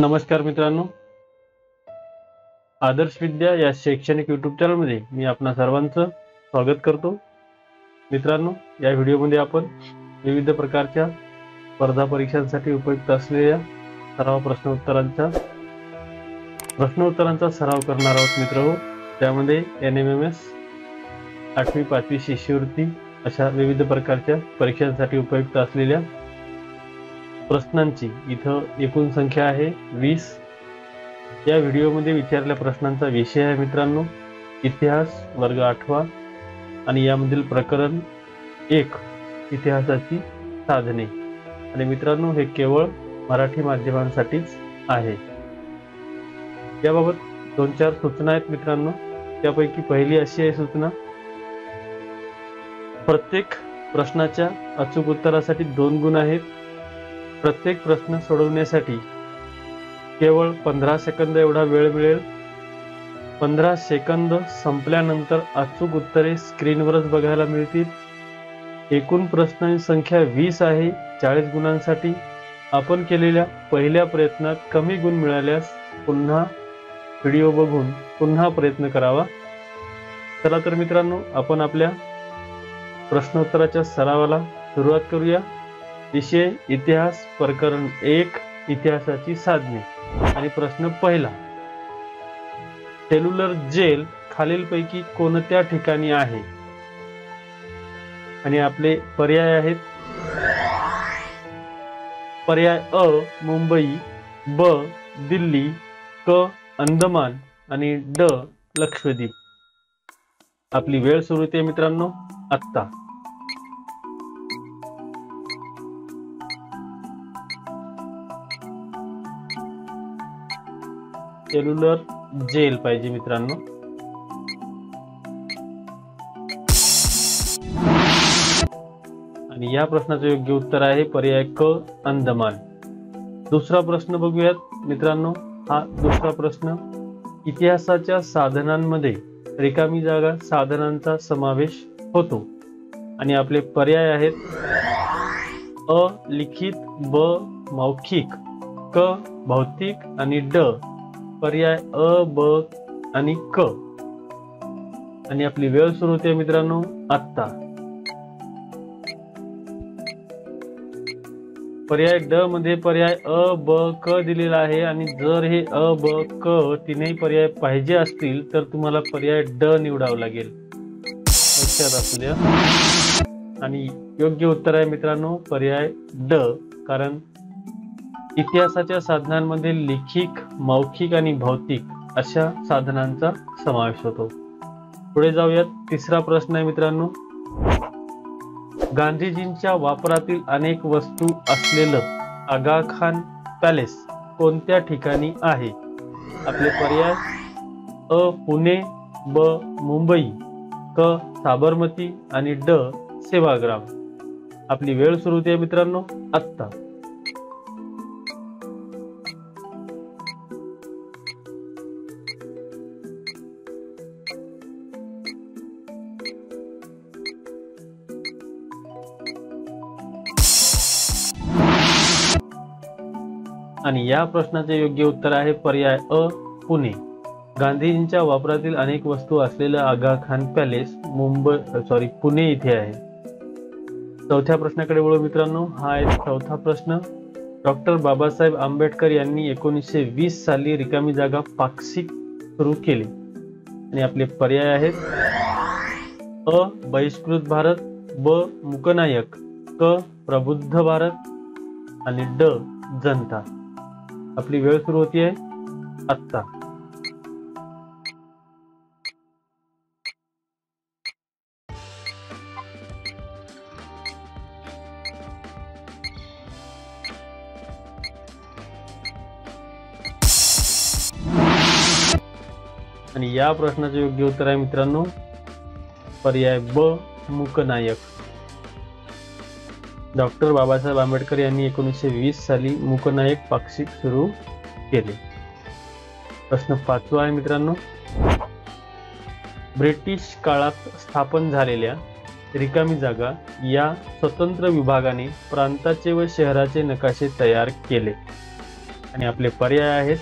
नमस्कार मित्रांनो. आदर्श विद्या या शैक्षणिक युट्यूब चॅनलमध्ये मी आपणा सर्वांचं स्वागत करतो. मित्रांनो या व्हिडिओमध्ये आपण विविध प्रकारच्या स्पर्धा परीक्षांसाठी उपयुक्त असलेल्या सराव प्रश्नोत्तरांचा प्रश्नोत्तरांचा सराव करणार आहोत मित्र हो. त्यामध्ये एन एम एम एस आठवी पाचवी शिष्यवृत्ती अशा विविध प्रकारच्या परीक्षांसाठी उपयुक्त असलेल्या प्रश्नांची. इथं एकूण संख्या आहे वीस. या व्हिडिओमध्ये विचारलेल्या प्रश्नांचा विषय आहे मित्रांनो. इतिहास वर्ग आठवा. आणि यामधील प्रकरण एक इतिहासाची साधने. आणि मित्रांनो हे केवळ मराठी माध्यमांसाठीच आहे. याबाबत दोन चार सूचना आहेत मित्रांनो. त्यापैकी पहिली अशी आहे सूचना. प्रत्येक प्रश्नाच्या अचूक उत्तरासाठी दोन गुण आहेत. प्रत्येक प्रश्न सोडवण्यासाठी केवळ पंधरा सेकंद एवढा वेळ मिळेल. पंधरा सेकंद संपल्यानंतर अचूक उत्तरे स्क्रीनवरच बघायला मिळतील. एकूण प्रश्नांची संख्या वीस आहे. चाळीस गुणांसाठी आपण केलेल्या पहिल्या प्रयत्नात कमी गुण मिळाल्यास पुन्हा व्हिडिओ बघून पुन्हा प्रयत्न करावा. चला तर मित्रांनो आपण आपल्या प्रश्नोत्तराच्या सरावाला सुरुवात करूया. विषय इतिहास प्रकरण एक इतिहासाची साधने. आणि प्रश्न पहिला. सेल्युलर जेल खालीलपैकी कोणत्या ठिकाणी आहे? आणि आपले पर्याय आहेत. पर्याय अ मुंबई ब दिल्ली क अंदमान आणि ड लक्षद्वीप. आपली वेळ सुरू होते मित्रांनो आत्ता. सेल्युलर जेल पाहिजे मित्रांनो. आणि या प्रश्नाचं योग्य उत्तर आहे पर्याय क अंदमान. दुसरा प्रश्न बघूयात मित्रांनो. हा दुसरा प्रश्न इतिहासाच्या साधनांमध्ये रिकामी जागा साधनांचा समावेश होतो. आणि आपले पर्याय आहेत अ लिखित ब मौखिक क भौतिक आणि ड. पर्याय अ ब आणि क. आणि आपली वेळ सुरू होते मित्रांनो आत्ता. पर्याय ड मध्ये पर्याय अ ब क दिलेला आहे आणि जर हे अ ब क तीनही पर्याय पाहिजे असतील तर तुम्हाला पर्याय ड निवडावं लागेल. लक्षात असू द्या. आणि योग्य उत्तर आहे मित्रांनो पर्याय ड. कारण इतिहासाच्या साधनांमध्ये लिखिक मौखिक आणि भौतिक अशा साधनांचा समावेश होतो. पुढे जाऊयात. तिसरा प्रश्न आहे मित्रांनो. गांधीजींच्या वापरातील अनेक वस्तू असलेलं आगा खान पॅलेस कोणत्या ठिकाणी आहे? आपले पर्याय अ पुणे ब मुंबई क साबरमती आणि ड सेवाग्राम. आपली वेळ सुरू होते मित्रांनो. आत्ता. आणि या प्रश्नाचे योग्य उत्तर आहे पर्याय अ पुणे. गांधीजींच्या वापरातील अनेक वस्तू असलेलं आगा खान पॅलेस मुंबई सॉरी पुणे इथे आहे. चौथ्या प्रश्नाकडे वळू मित्रांनो हा आहे चौथा प्रश्न. डॉक्टर बाबासाहेब आंबेडकर यांनी एकोणीसशे वीस साली रिकामी जागा पाक्षिक सुरू केली. आणि आपले पर्याय आहेत. अ बहिष्कृत भारत ब मुकनायक क प्रबुद्ध भारत आणि ड जनता. आपली वेळ सुरू होते आहे आत्ता. आणि या प्रश्नाचे योग्य उत्तर आहे मित्रांनो पर्याय ब मुकनायक. डॉक्टर बाबासाहेब आंबेडकर यांनी एकोणीसशे वीस साली मुकनायक पाक्षिक सुरू केले. प्रश्न पाचवा आहे मित्रांनो. ब्रिटिश काळात स्थापन झालेल्या रिकामी जागा या स्वतंत्र विभागाने प्रांताचे व शहराचे नकाशे तयार केले. आणि आपले पर्याय आहेत.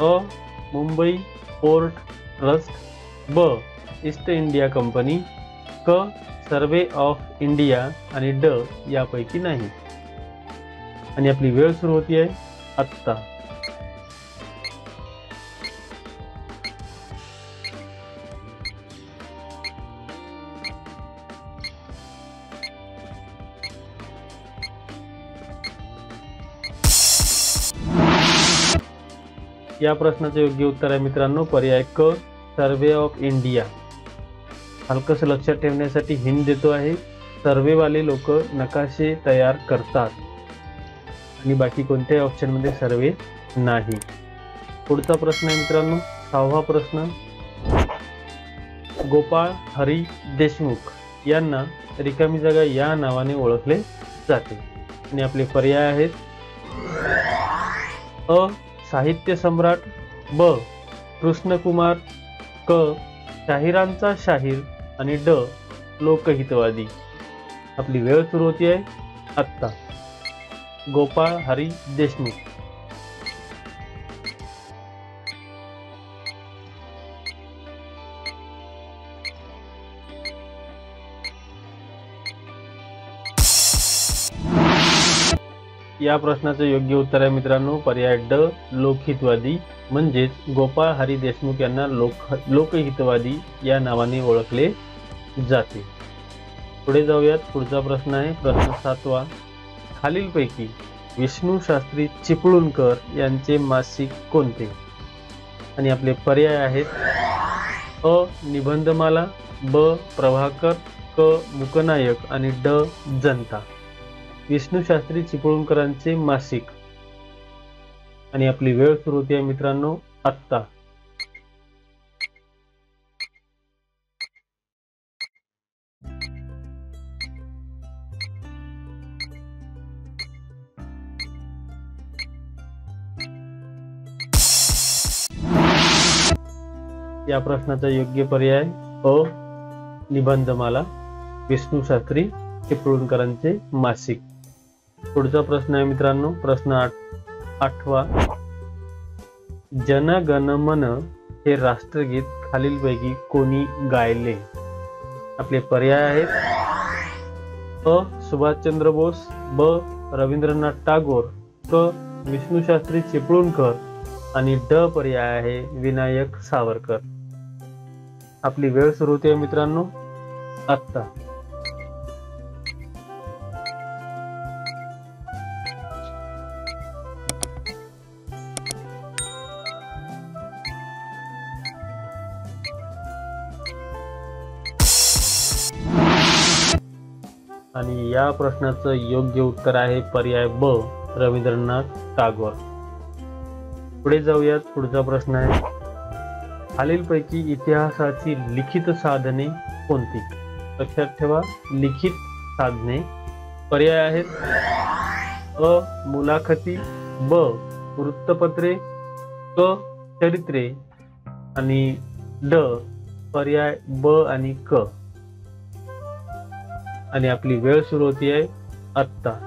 अ मुंबई पोर्ट ट्रस्ट ब ईस्ट इंडिया कंपनी क सर्वे ऑफ इंडिया आणि ड यापैकी नाही. आणि आपली वेळ सुरू होती आहे आत्ता. या प्रश्नाचे योग्य उत्तर आहे मित्रांनो पर्याय क सर्वे ऑफ इंडिया. हलकस लक्षात ठेवण्यासाठी हिंद देतो आहे. सर्वेवाले लोक नकाशे तयार करतात. आणि बाकी कोणत्याही ऑप्शनमध्ये सर्वे नाही. पुढचा प्रश्न आहे मित्रांनो सहावा प्रश्न. गोपाळ हरी देशमुख यांना रिकामी जागा या नावाने ओळखले जाते. आणि आपले पर्याय आहेत. अ साहित्य सम्राट ब कृष्णकुमार क शाहिरांचा शाहीर आणि ड लोकहितवादी. आपली वेळ सुरू होती आहे आत्ता. गोपाळ हरी देशमुख. या प्रश्नाचं योग्य उत्तर आहे मित्रांनो पर्याय ड लोकहितवादी. म्हणजेच गोपाळ हरी देशमुख यांना लोक लोकहितवादी या नावाने ओळखले जाते. पुढे जाऊयात. पुढचा प्रश्न आहे. प्रश्न सातवा. खालीलपैकी विष्णू शास्त्री चिपळूणकर यांचे मासिक कोणते? आणि आपले पर्याय आहेत अ निबंधमाला ब प्रभाकर क मुकनायक आणि ड जनता. विष्णू शास्त्री चिपळूणकरांचे मासिक. आणि आपली वेळ सुरू होती आहे मित्रांनो आत्ता. या प्रश्नाचा योग्य पर्याय अ निबंधमाला. विष्णू शास्त्री चिपळूणकरांचे मासिक. पुढचा प्रश्न आहे मित्रांनो. प्रश्न आठ आठवा. जनगणमन मन हे राष्ट्रगीत खालीलपैकी कोणी गायले? आपले पर्याय आहेत. अ. सुभाषचंद्र बोस ब. रवींद्रनाथ टागोर क. विष्णूशास्त्री चिपळूणकर आणि ड पर्याय आहे विनायक सावरकर. आपली वेळ सुरू होते मित्रांनो. आत्ता. आणि या प्रश्नाचं योग्य उत्तर आहे पर्याय ब रवींद्रनाथ टागोर. पुढे जाऊयात पुढचा प्रश्न आहे. खालीलपैकी इतिहासाची लिखित साधने कोणती? लक्षात ठेवा लिखित साधने. पर्याय आहेत. अ मुलाखती ब वृत्तपत्रे क चरित्रे आणि ड पर्याय ब आणि क. आणि आपली वेळ सुरू होती आहे आत्ता.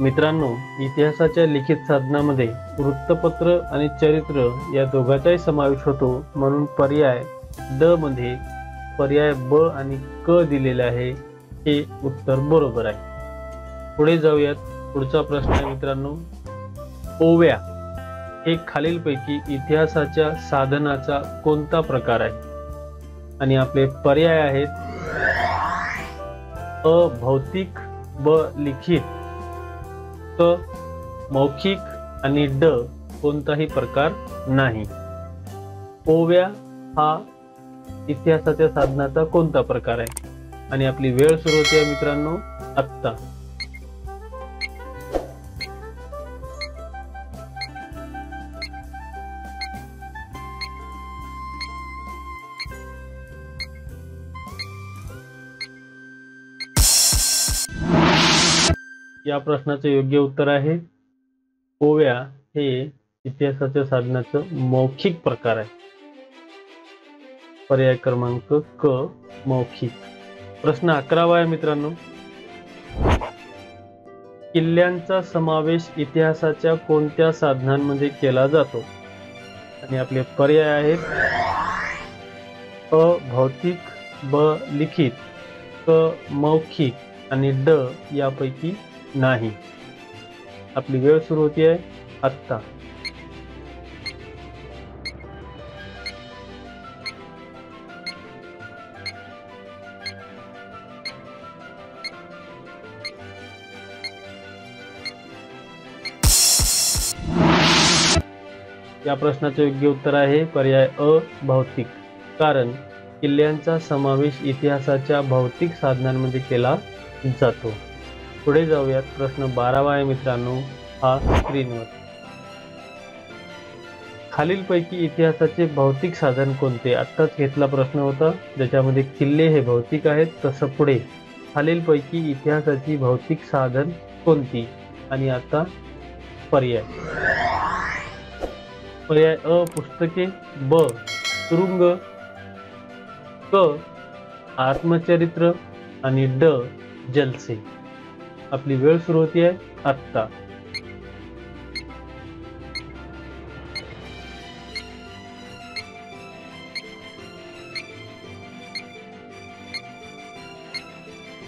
मित्रांनो इतिहासाच्या लिखित साधनामध्ये वृत्तपत्र आणि चरित्र या दोघांचाही समावेश होतो म्हणून पर्याय ड मध्ये पर्याय ब आणि क दिलेले आहे हे उत्तर बरोबर आहे. पुढे जाऊयात. पुढचा प्रश्न आहे मित्रांनो. ओव्या हे खालीलपैकी इतिहासाच्या साधनाचा कोणता प्रकार आहे? आणि आपले पर्याय आहेत अ भौतिक ब लिखित. क मौखिक आणि ड कोणताही प्रकार नाही. ओव्या हा इतिहासाच्या साधनाचा कोणता प्रकार आहे? आणि आपली वेळ सुरू होते मित्रांनो आत्ता. या प्रश्नाचं योग्य उत्तर आहे. ओव्या हे इतिहासाच्या साधनाचं मौखिक प्रकार आहे. पर्याय क्रमांक क मौखिक. प्रश्न अकरावा आहे मित्रांनो. किल्ल्यांचा समावेश इतिहासाच्या कोणत्या साधनांमध्ये केला जातो? आणि आपले पर्याय आहेत अ भौतिक ब लिखित क मौखिक आणि ड यापैकी नाही. आपली वेळ सुरू होती आहे आत्ता. या प्रश्नाचे योग्य उत्तर आहे पर्याय अ भौतिक. कारण किल्ल्यांचा समावेश इतिहासाच्या भौतिक साधनांमध्ये केला जातो. पुढे जाऊयात प्रश्न बारावा आहे मित्रांनो हा स्क्रीनवर. खालीलपैकी इतिहासाचे भौतिक साधन कोणते? आत्ताच घेतला प्रश्न होता ज्याच्यामध्ये किल्ले हे भौतिक आहेत तसं पुढे. खालीलपैकी इतिहासाची भौतिक साधन कोणती? आणि आता पर्याय. पर्याय अ पुस्तके ब तुरुंग क आत्मचरित्र आणि ड जलसे. आपली वेळ सुरू होती आहे आत्ता.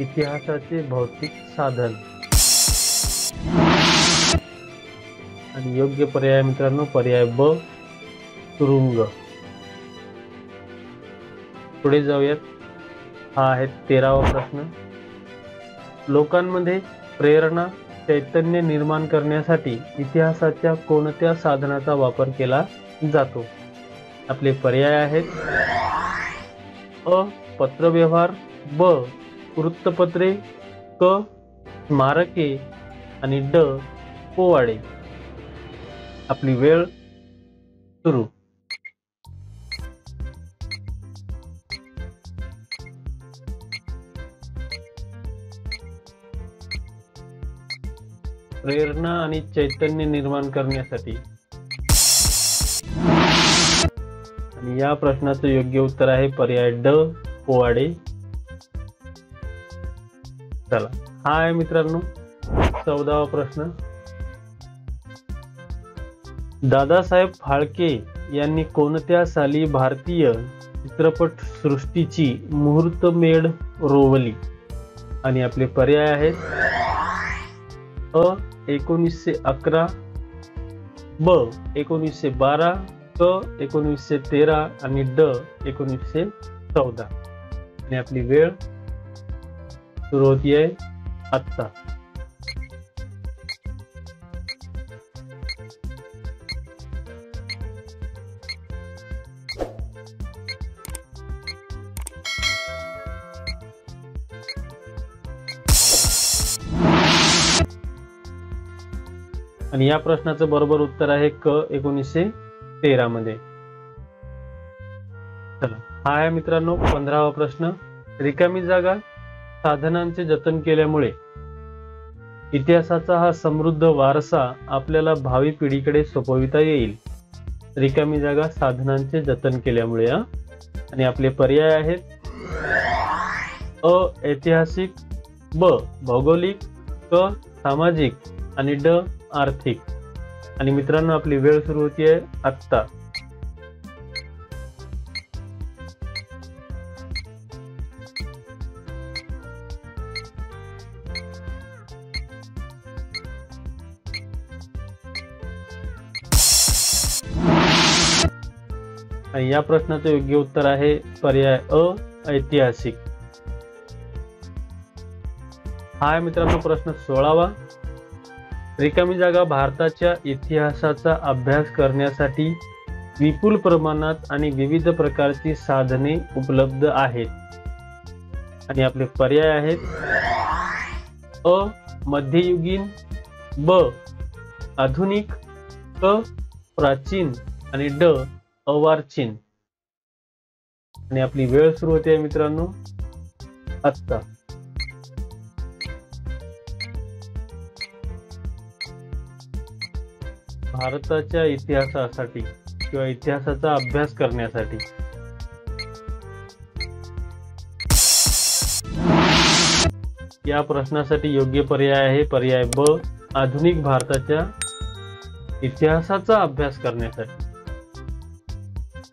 इतिहासाचे भौतिक साधन. आणि योग्य पर्याय मित्रांनो पर्याय ब तुरुंग. पुढे जाऊयात. हा आहे तेरावा प्रश्न. लोकांमध्ये प्रेरणा चैतन्य निर्माण करण्यासाठी इतिहासाच्या कोणत्या साधनाचा वापर केला जातो? आपले पर्याय आहेत. अ पत्रव्यवहार ब वृत्तपत्रे क स्मारके आणि ड पोवाडे. आपली वेळ सुरू. प्रेरणा आणि चैतन्य निर्माण करण्यासाठी. आणि या प्रश्नाचं योग्य उत्तर आहे पर्याय ड पोवाडे. चला. हा आहे मित्रांनो चौदावा प्रश्न. दादासाहेब फाळके यांनी कोणत्या साली भारतीय चित्रपटसृष्टीची मुहूर्तमेढ रोवली? आणि आपले पर्याय आहेत अ एकोणीसशे अकरा ब एकोणीसशे बारा क एकोणीसशे तेरा आणि ड एकोणीसशे चौदा. आणि आपली वेळ सुरू होती आहे आत्ता. आणि या प्रश्नाचं बरोबर उत्तर आहे क एकोणीसशे तेरा मध्ये. चला हा आहे मित्रांनो पंधरावा प्रश्न. रिकामी जागा साधनांचे जतन केल्यामुळे इतिहासाचा हा समृद्ध वारसा आपल्याला भावी पिढीकडे सोपविता येईल. रिकामी जागा साधनांचे जतन केल्यामुळे हा. आणि आपले पर्याय आहेत अ ऐतिहासिक ब भौगोलिक क सामाजिक आणि ड आर्थिक. आणि मित्रांनो आपली वेळ सुरू होतीये आत्ता. आणि या प्रश्नाचं योग्य उत्तर आहे पर्याय अ ऐतिहासिक. हा मित्रांनो प्रश्न सोळावा. रिकामी जागा भारताच्या इतिहासाचा अभ्यास करण्यासाठी विपुल प्रमाणात आणि विविध प्रकारची साधने उपलब्ध आहेत. आणि आपले पर्याय आहेत. अ मध्ययुगीन ब आधुनिक क प्राचीन आणि ड अवार्चीन. आणि आपली वेळ सुरू होते मित्रांनो. आत्ता. भारताच्या इतिहासासाठी किंवा इतिहासाचा अभ्यास करण्यासाठी. या प्रश्नासाठी योग्य पर्याय आहे. पर्याय ब आधुनिक भारताच्या इतिहासाचा अभ्यास करण्यासाठी.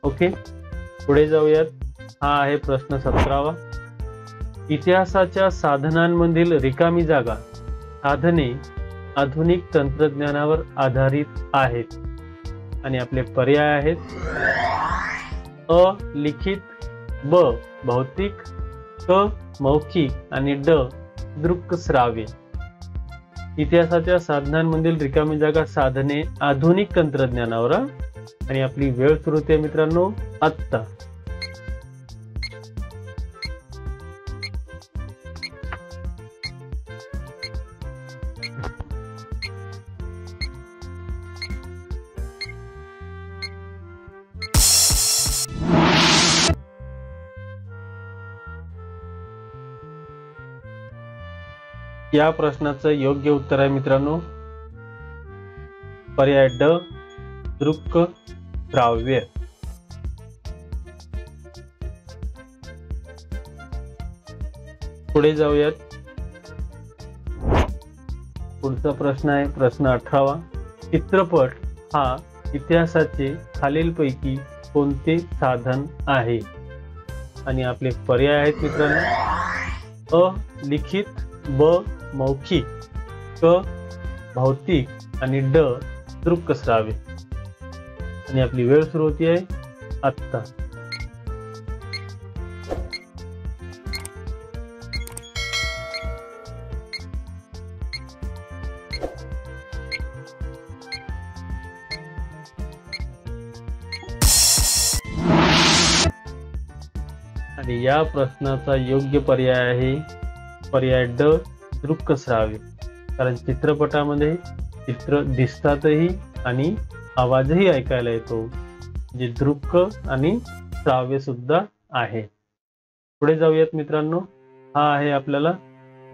ओके पुढे जाऊयात. हा आहे प्रश्न सतरावा. इतिहासाच्या साधनांमधील रिकामी जागा साधने आधुनिक तंत्रज्ञानावर आधारित आहेत. आणि आपले पर्याय आहेत. अ लिखित ब भौतिक क मौखिक आणि ड दृक श्राव्य इतिहासाच्या साधनांमधील रिकामी जागा साधने आधुनिक तंत्रज्ञानावर आणि आपली वेळ सुरू होते मित्रांनो आत्ता. या प्रश्नाचं योग्य उत्तर आहे मित्रांनो. पर्याय ड दृक द्राव्य. पुढे जाऊयात. पुढचा प्रश्न आहे प्रश्न अठरावा. चित्रपट हा इतिहासाचे खालीलपैकी कोणते साधन आहे? आणि आपले पर्याय आहेत मित्रांनो. अ लिखित ब मौखिक क भौतिक आणि ड दृक श्राव्य आणि आपली वेळ सुरू होती आहे आत्ता. आणि या प्रश्नाचा योग्य पर्याय आहे पर्याय ड दृक श्राव्य कारण चित्रपटामध्ये चित्र दिसतातही आणि आवाजही ऐकायला येतो. म्हणजे जे दृक्क आणि श्राव्य सुद्धा आहे. पुढे जाऊयात मित्रांनो. हा आहे आपल्याला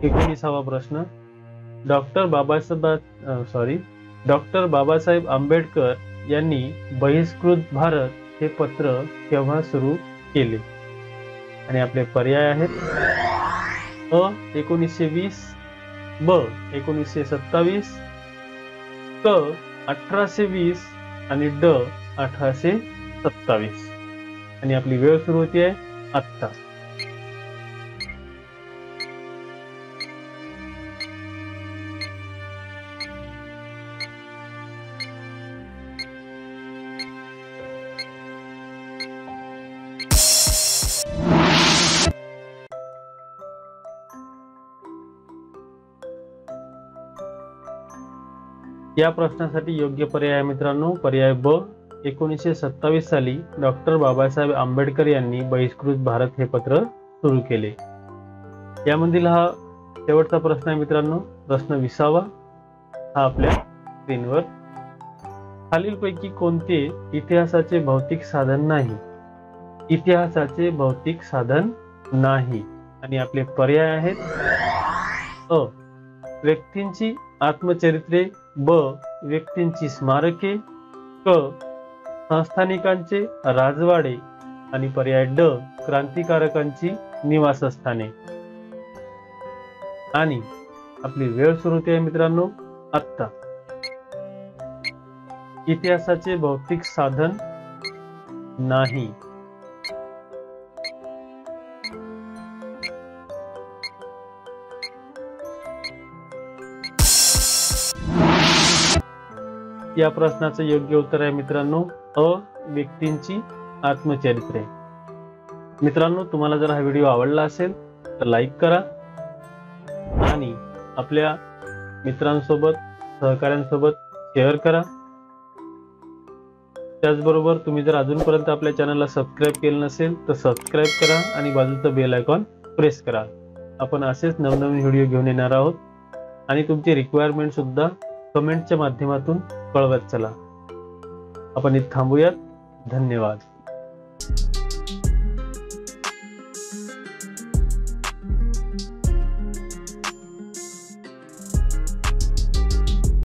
एकोणीसावा प्रश्न. Doctor Babasaheb sorry doctor Babasaheb Ambedkar यांनी बहिष्कृत भारत हे पत्र केव्हा सुरू केले? आणि आपले पर्याय आहेत. अ एकोणीसशे वीस ब एकोणीसशे सत्तावीस क अठराशे वीस आणि ड अठराशे सत्तावीस. आणि आपली वेळ सुरू होती आहे आत्ता. या प्रश्नासाठी योग्य पर्याय मित्रांनो. पर्याय ब एकोणीसशे सत्तावीस साली डॉक्टर बाबासाहेब आंबेडकर यांनी बहिष्कृत भारत हे पत्र सुरू केले. यामधील हा शेवटचा प्रश्न आहे मित्रांनो. प्रश्न विसावा. हा आपल्या स्क्रीनवर खालीलपैकी कोणते इतिहासाचे भौतिक साधन नाही? इतिहासाचे भौतिक साधन नाही. आणि आपले पर्याय आहेत अ व्यक्तींची आत्मचरित्रे ब व्यक्तींची स्मारके क संस्थानिकांचे राजवाडे आणि पर्याय ड क्रांतिकारकांची निवासस्थाने. आणि आपली वेळ सुरू होते मित्रांनो आत्ता. इतिहासाचे भौतिक साधन नाही. या प्रश्नाचं योग्य उत्तर आहे मित्रांनो अ व्यक्तींची आत्मचरित्रे. मित्रांनो तुम्हाला जर हा व्हिडिओ आवडला असेल तर लाईक करा आणि आपल्या मित्रांसोबत सहकाऱ्यांसोबत शेअर करा. त्याचबरोबर तुम्ही जर अजूनपर्यंत आपल्या चॅनलला सबस्क्राईब केलं नसेल तर सबस्क्राईब करा आणि बाजूचं बेल आयकॉन प्रेस करा. आपण असेच नवनवीन व्हिडिओ घेऊन येणार आहोत आणि तुमची रिक्वायरमेंट सुद्धा कमेंटच्या माध्यमातून कळवत चला. आपण इथं थांबूयात. धन्यवाद.